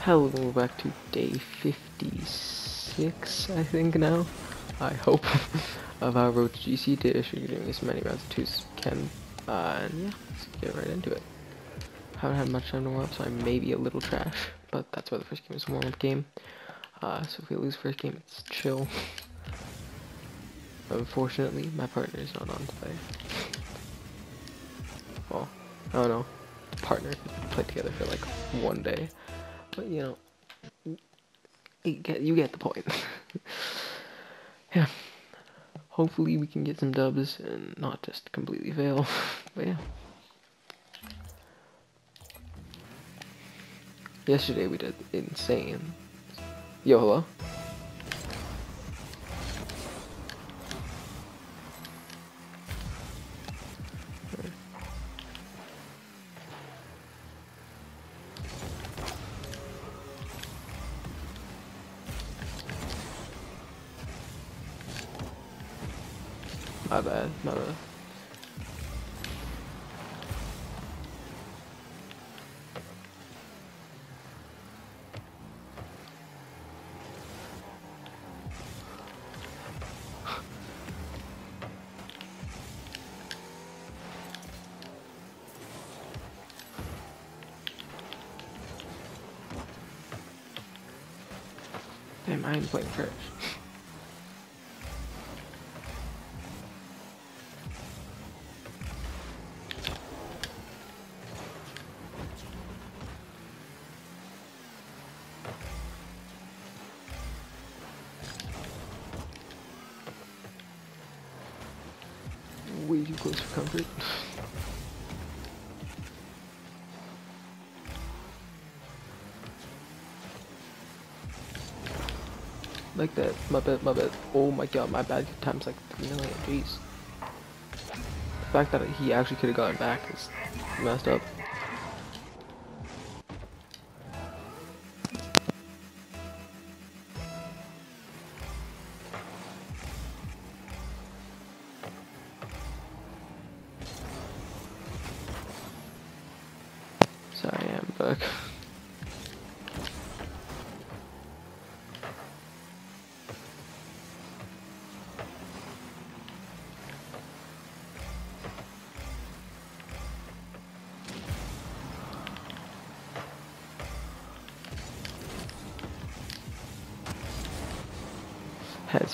Hello, we're back to day 56, I think now. I hope, of our road to GC dish. We're doing as many rounds two as we can. Uh, and yeah, let's get right into it. Haven't had much time to warm up, so I may be a little trash, but that's why the first game is a warm-up game. Uh, so if we lose first game, it's chill. Unfortunately, my partner is not on today. Well, I don't know. Partner played together for like one day. But you know, you get, you get the point. yeah. Hopefully we can get some dubs and not just completely fail. but yeah. Yesterday we did insane. Yo, hello? Bad, my. Damn, I ain't playing trash. For comfort. like that. My bad, my bad. Oh my god, my bad times like 3 million. Jeez. The fact that he actually could have gotten back is messed up. Back.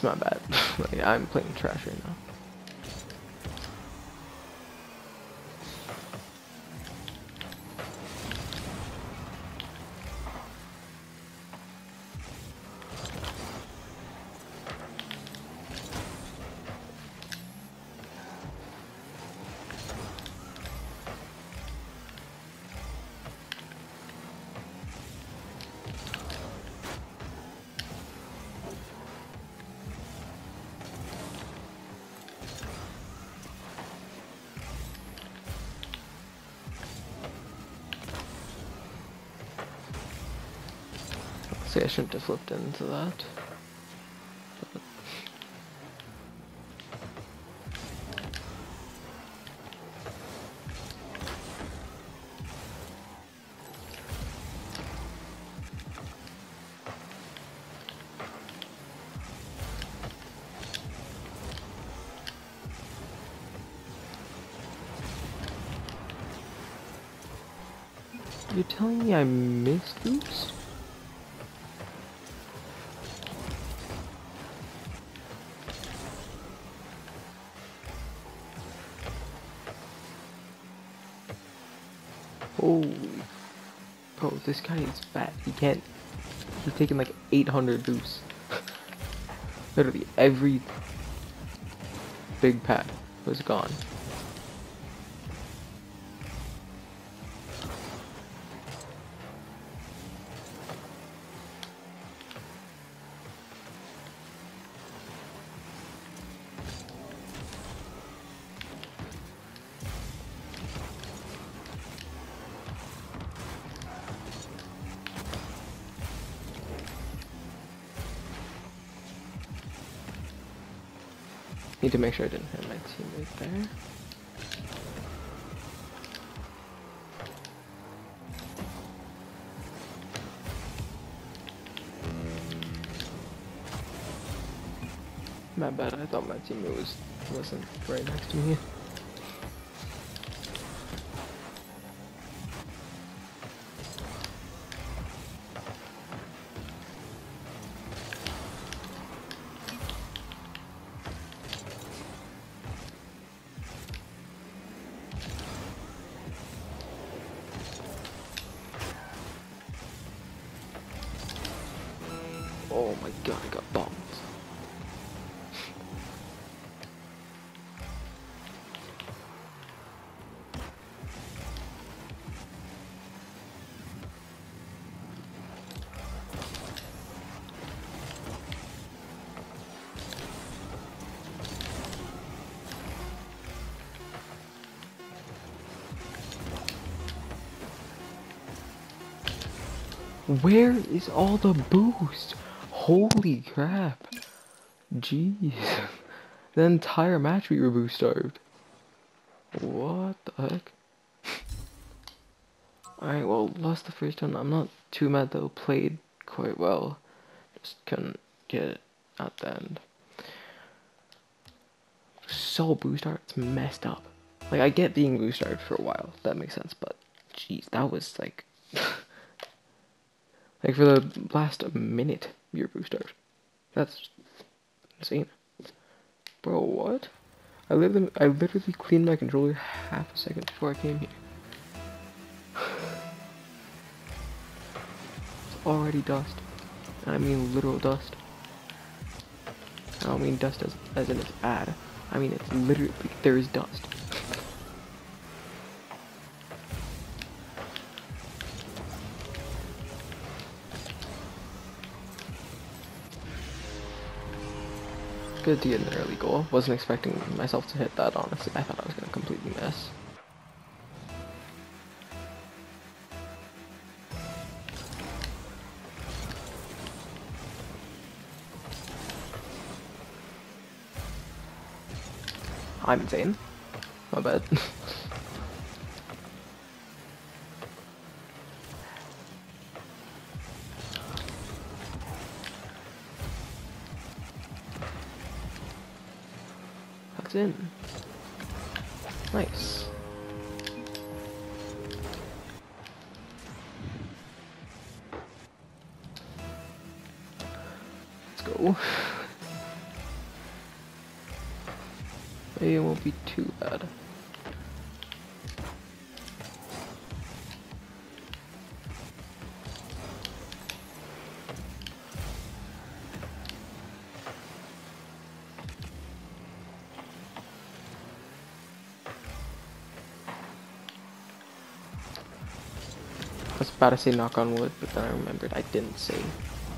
It's my bad. like, I'm playing trash right now. I shouldn't have flipped into that. But Holy. Bro, this guy is fat. He can't. He's taking like 800 boosts. Literally every big pack was gone. Need to make sure I didn't hit my teammate there. My bad, I thought my teammate was wasn't right next to me. Where is all the boost? Holy crap. Jeez. The entire match we were boost starved. What the heck? Alright, well, lost the first one. I'm not too mad though. Played quite well. Just couldn't get it at the end. So boost starved, it's messed up. Like, I get being boost starved for a while. That makes sense, but jeez, that was like. like, for the last minute, you're boost starved. That's insane. Bro, what? I literally, I literally cleaned my controller half a second before I came here. it's already dust. I mean literal dust. I don't mean dust as, as in it's bad. I mean it's literally, there is dust. Good to get an early goal. Wasn't expecting myself to hit that, honestly. I thought I was going to completely miss. I'm insane. My bad. in. Nice. Let's go. Maybe it won't be too bad. About to say knock on wood, but then I remembered I didn't say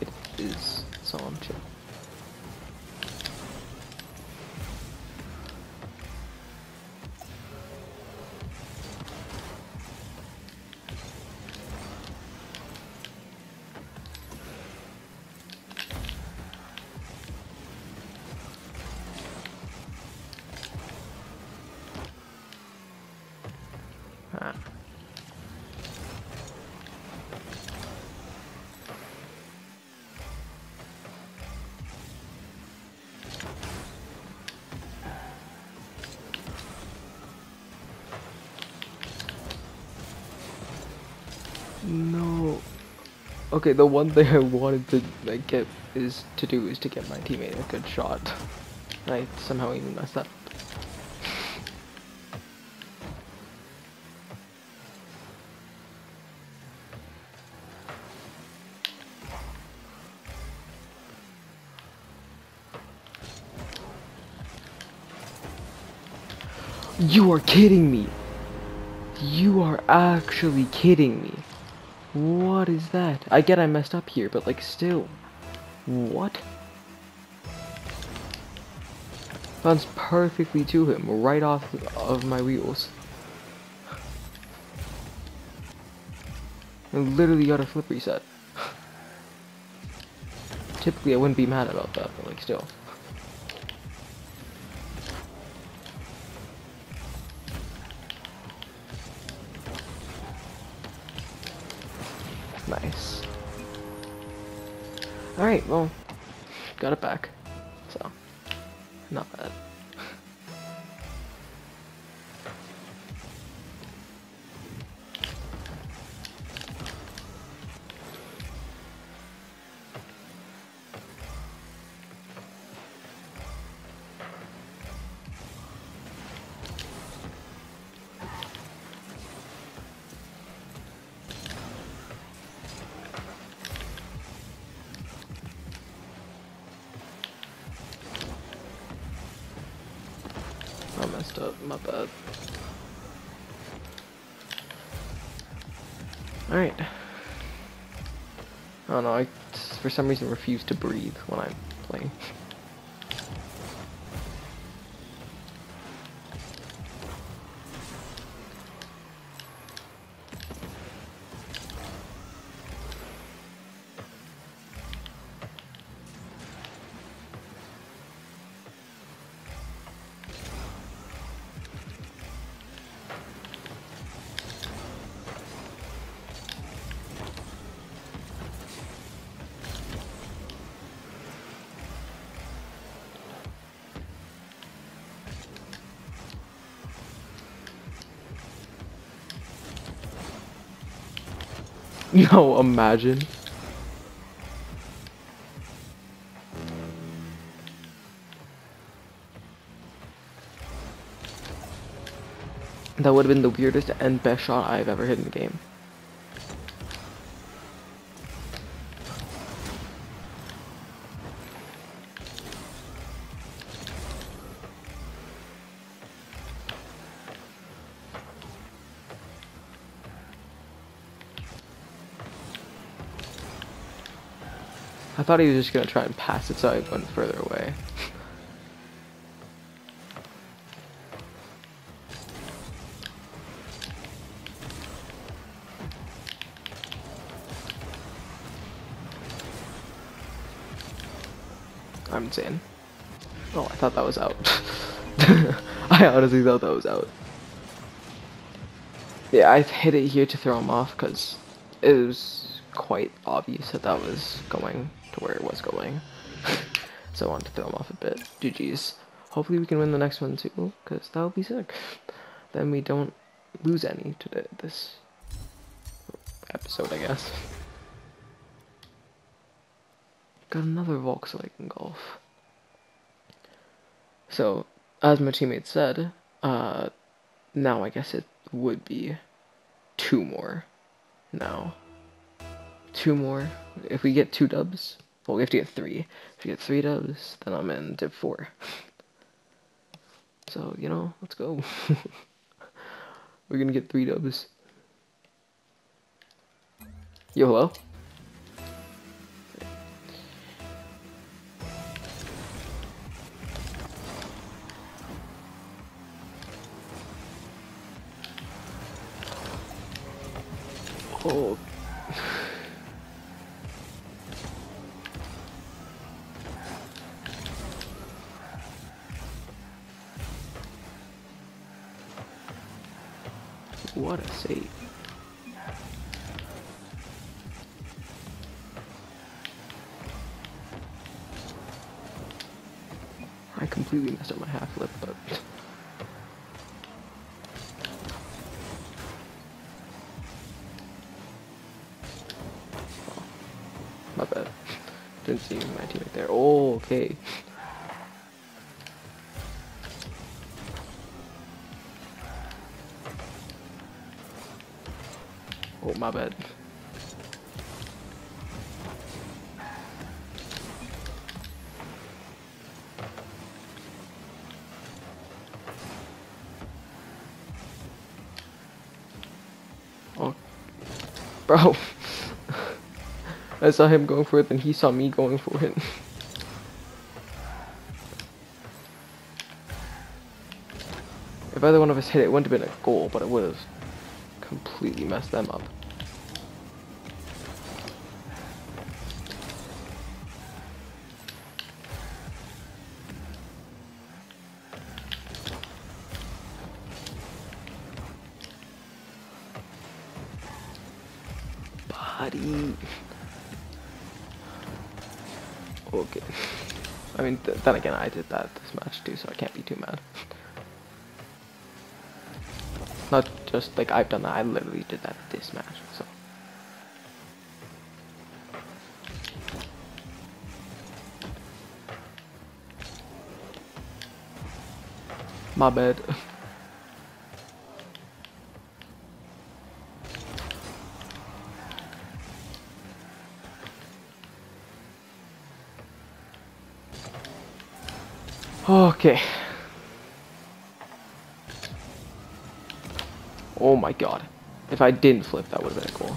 it is, so I'm chill. Ah. Okay, the one thing I wanted to like get is to do is to get my teammate a good shot. I somehow even messed up. You are kidding me. You are actually kidding me. What is that? I get I messed up here, but like still. What? Bounced perfectly to him, right off of my wheels. I literally got a flip reset. Typically I wouldn't be mad about that, but like still. Nice. Alright, well, got it back. So, not bad. Messed up, my bad. Alright. I don't know, I for some reason refuse to breathe when I'm playing. No, imagine. That would have been the weirdest and best shot I've ever hit in the game. I thought he was just gonna try and pass it so I went further away. I'm insane. Oh, I thought that was out. I honestly thought that was out. Yeah, I hit it here to throw him off because it was quite obvious that that was going to where it was going. so I wanted to throw him off a bit. GG's. Hopefully we can win the next one too, because that would be sick. Then we don't lose any to this episode, I guess. Got another Volkswagen Golf. So, as my teammate said, uh, now I guess it would be two more now. Two more. If we get two dubs, well, we have to get three. If we get three dubs, then I'm in div four. So, you know, let's go. We're gonna get three dubs. Yo, hello? Oh. I completely messed up my half flip, but My bad. Didn't see my teammate there. Oh, okay. Oh, my bad. Bro. I saw him going for it, and he saw me going for it. if either one of us hit it, it wouldn't have been a goal, but it would have completely messed them up. Mm. Okay. I mean, th then again, I did that this match too, so I can't be too mad. Not just like I've done that, I literally did that this match, so. My bad. Okay. Oh my god. If I didn't flip, that would have been cool.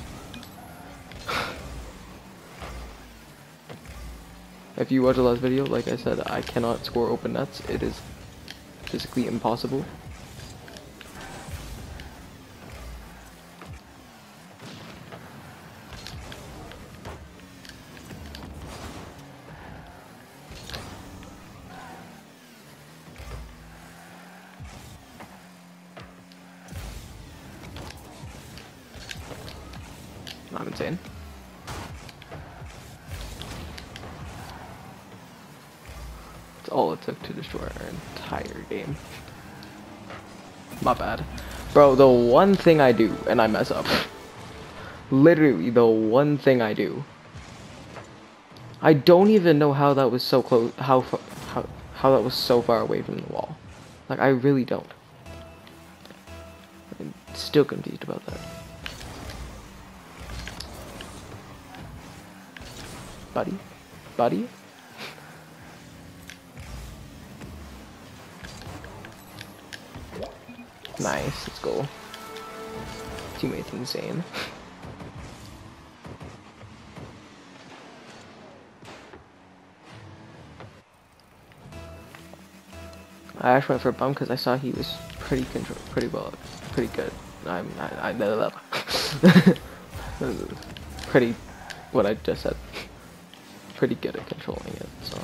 if you watch the last video, like I said, I cannot score open nets. It is physically impossible. My bad. Bro, the one thing I do, and I mess up. Literally, the one thing I do. I don't even know how that was so close, how, how, how that was so far away from the wall. Like, I really don't. I'm still confused about that. buddy. Buddy? Nice, let's go. Teammate's insane. I actually went for a bump because I saw he was pretty control, pretty well, pretty good. I'm, I, I, blah, blah. pretty, what I just said pretty good at controlling it, so.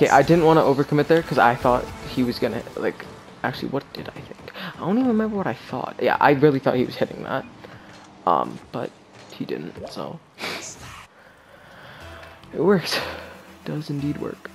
Okay, I didn't want to overcommit there because I thought he was gonna, like, actually, what did I think? I don't even remember what I thought. Yeah, I really thought he was hitting that. Um, but he didn't, so. It works. It does indeed work.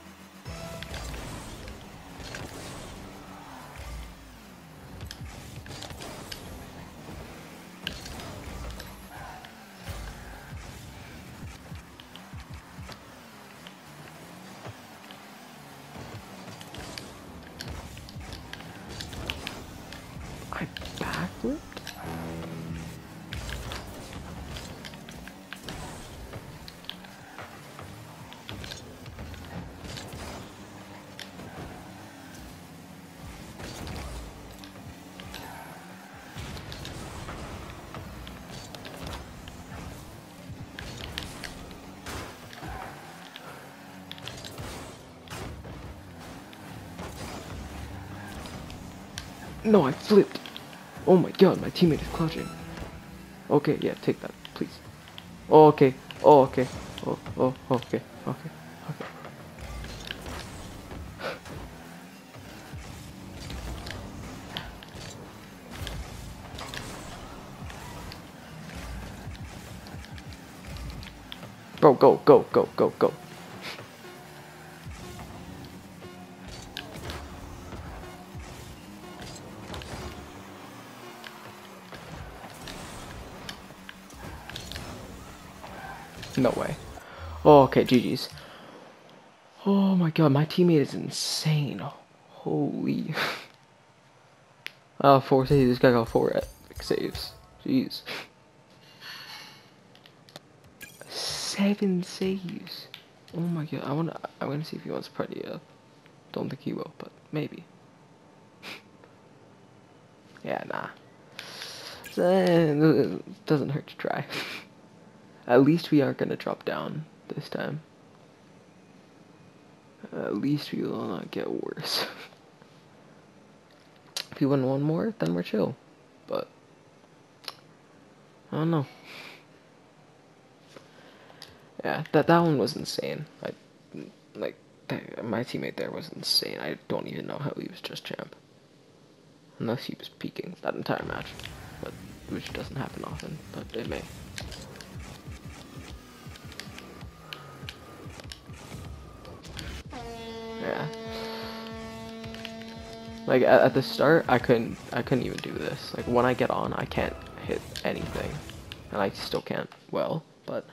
I backflipped? No, I flipped. Oh my god, my teammate is clutching. Okay, yeah, take that, please. Oh, okay. Oh, okay. Oh, oh, oh okay, okay, okay. Bro, go, go, go, go, go. Oh, okay, GG's. Oh my god, my teammate is insane. Holy. Oh, four saves. This guy got four epic saves. Jeez. Seven saves. Oh my god. I wanna. I wanna see if he wants party up. Don't think he will, but maybe. yeah, nah. It uh, doesn't hurt to try. At least we aren't gonna drop down this time. At least we will not get worse. if we win one more, then we're chill. But, I don't know. Yeah, that that one was insane. I like my teammate there was insane. I don't even know how he was just champ. Unless he was peaking that entire match, but which doesn't happen often, but it may. Yeah. Like at, at the start, I couldn't I couldn't even do this. Like when I get on, I can't hit anything, and I still can't well, but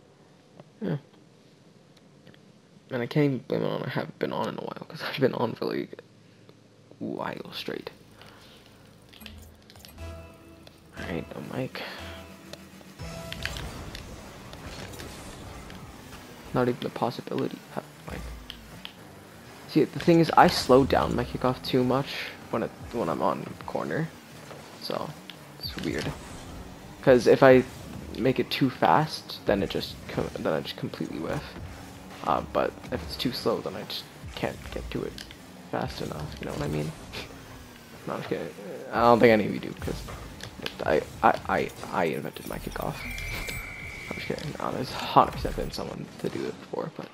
yeah. And I can't even blame it on I haven't been on in a while because I've been on for like a while straight. Alright, no mic. Not even a possibility. Like, see, the thing is, I slow down my kickoff too much when it when I'm on corner, so it's weird. Because if I make it too fast, then it just then I just completely whiff. Uh, but if it's too slow, then I just can't get to it fast enough. You know what I mean? no, I'm just kidding. I don't think any of you do, because I, I, I, I invented my kickoff. I'm just kidding. No, there's 100% been someone to do it before, but...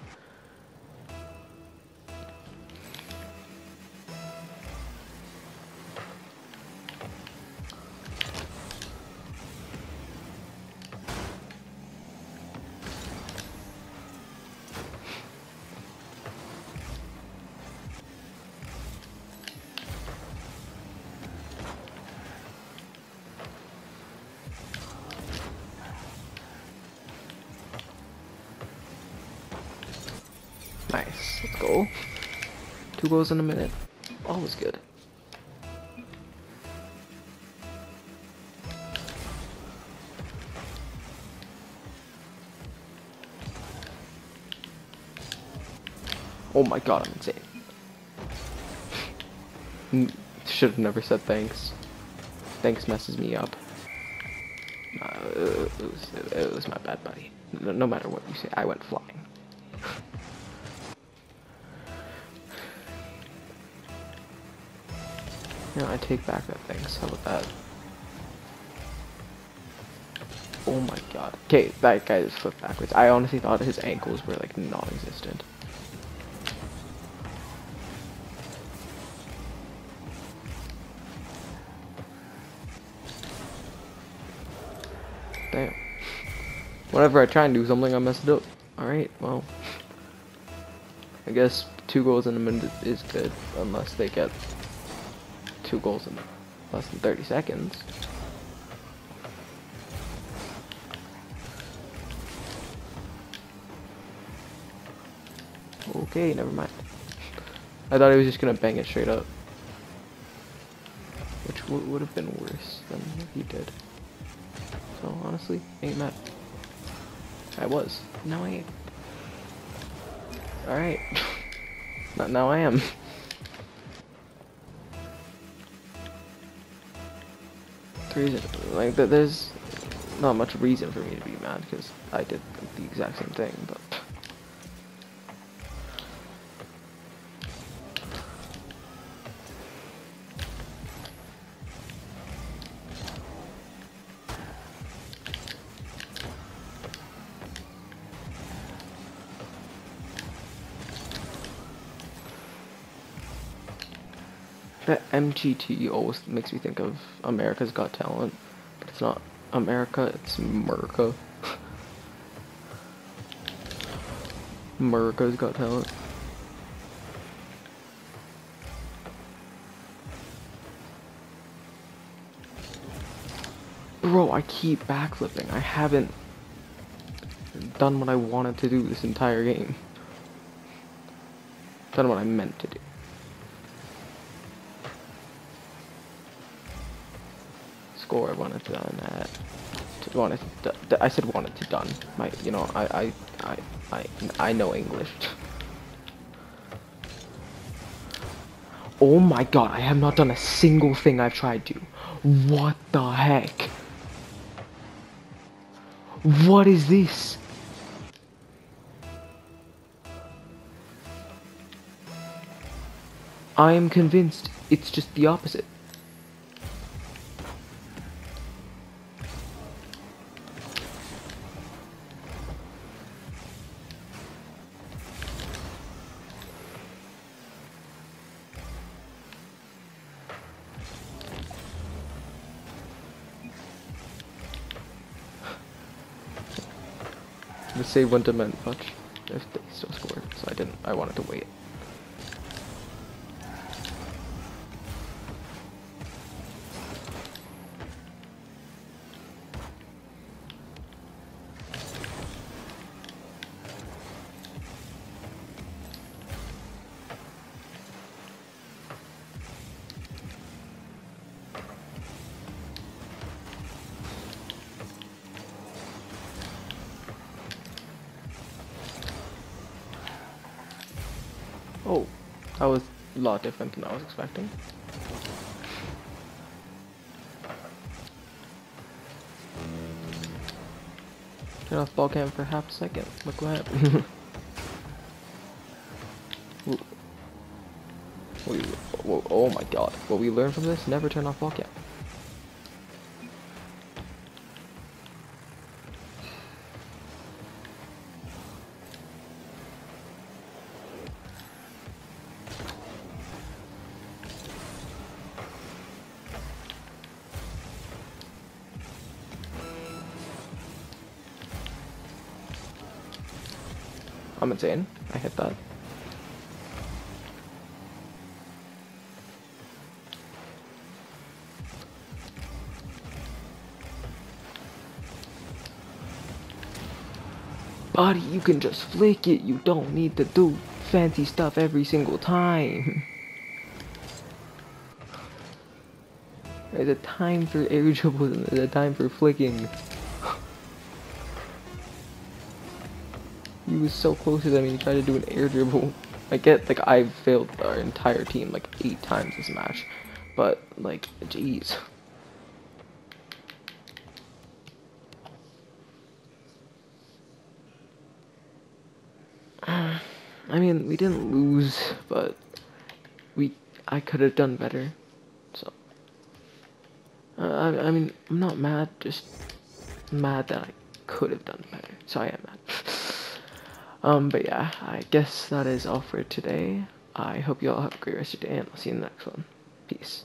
Nice. Two goals in a minute. Always good. Oh my god, I'm insane. Should have never said thanks. Thanks messes me up. Uh, it, was, it was my bad, buddy. No, no matter what you say, I went flying. I take back that thanks. How about that? Oh my god. Okay, that guy just flipped backwards. I honestly thought his ankles were like non-existent. Damn. Whenever I try and do something, I mess it up. Alright, well. I guess two goals in a minute is good, unless they get two goals in less than 30 seconds. Okay, never mind. I thought he was just gonna bang it straight up. Which would have been worse than what he did. So honestly, ain't mad. I was. Now I ain't. Alright. now I am. Reason, like, there's not much reason for me to be mad, because I did the exact same thing, but... MGT always makes me think of America's Got Talent, but it's not America, it's America. America's Got Talent. Bro, I keep backflipping. I haven't done what I wanted to do this entire game. Done what I meant to do. Score wanted to done at wanted to, I said wanted to done. My you know I I I I I know English. oh my god, I have not done a single thing I've tried to. What the heck? What is this? I am convinced it's just the opposite. Have meant much if they still scored, so I didn't. I wanted to wait. Lot different than I was expecting. Turn off ball cam for half a second. Look what happened. We, oh my god. What we learned from this, never turn off ball cam. Insane. I hit that. Buddy, you can just flick it. You don't need to do fancy stuff every single time. There's a time for air dribbles and there's a time for flicking. Was so close to them and he tried to do an air dribble. I get like I failed our entire team like eight times this match. But like jeez. I mean, we didn't lose, but we I could have done better. So uh, I I mean, I'm not mad, just mad that I could have done better. So I am mad. Um, but yeah, I guess that is all for today. I hope you all have a great rest of your day, and I'll see you in the next one. Peace.